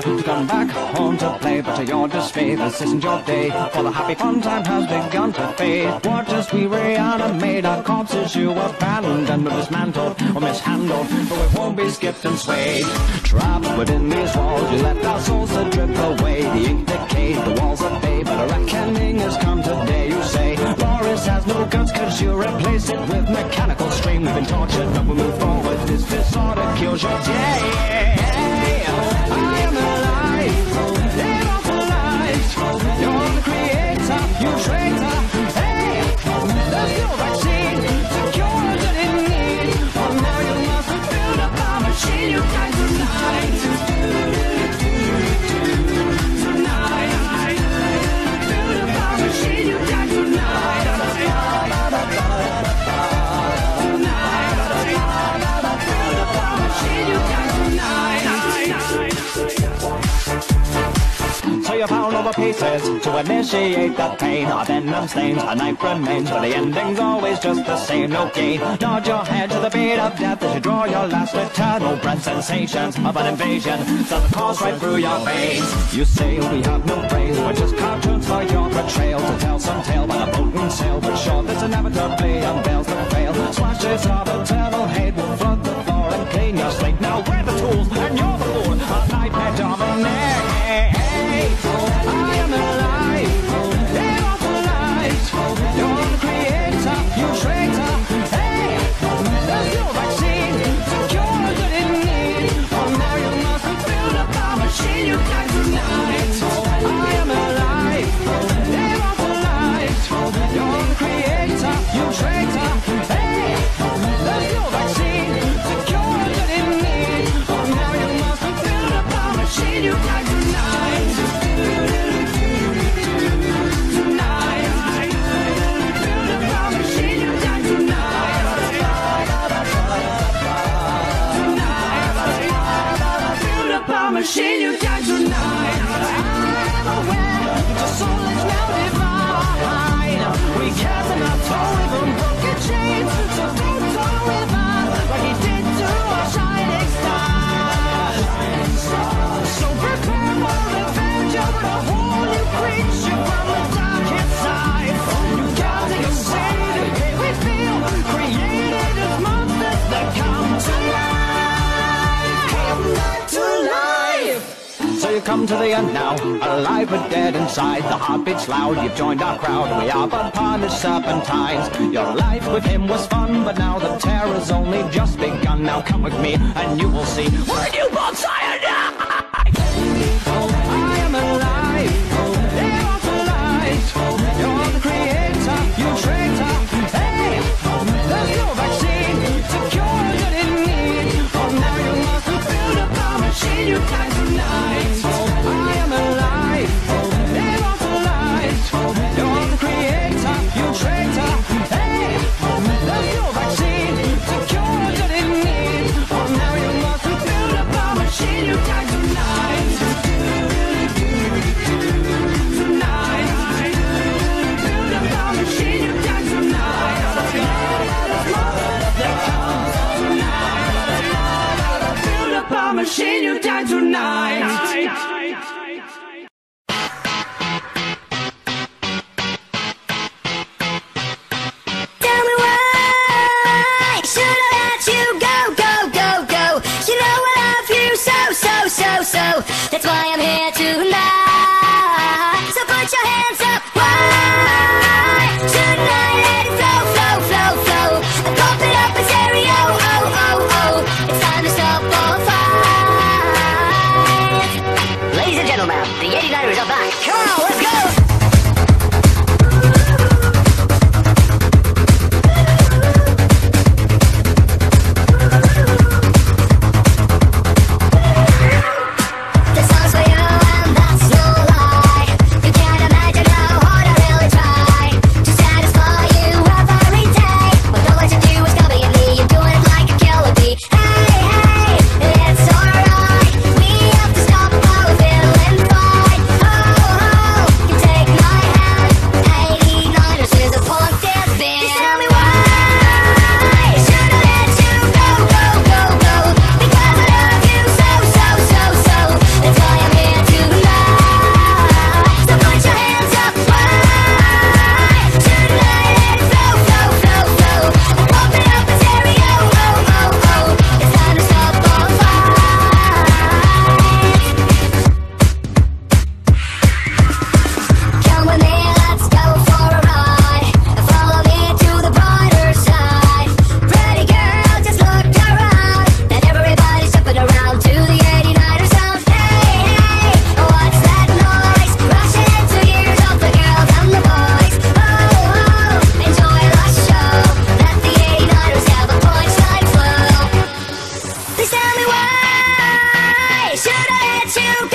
to come back home to play. But to your dismay, this isn't your day, for the happy fun time has begun to fade. What as we reanimate our corpses you abandoned or dismantled or mishandled, but we won't be skipped and swayed. Trapped within these walls, you let our souls drift away. The ink decayed, the walls are bay, but a reckoning has come today. You say Boris has no guts, cause you replace it with mechanical stream. We've been tortured, but we move forward. This disorder kills your day. I am pound pieces to initiate the pain. Our venom stains, a knife remains, but the ending's always just the same. No gain. Nod your head to the beat of death as you draw your last eternal breath. Sensations of an invasion, so the course right through your veins. You say we have no brains, we're just cartoons you can tonight. Machine you got tonight. I'm aware your soul is now divine. We cast toll even come to the end now, alive but dead inside. The heartbeats loud, you've joined our crowd. We are but punished serpentines. Your life with him was fun, but now the terror's only just begun. Now come with me, and you will see. We're newborn to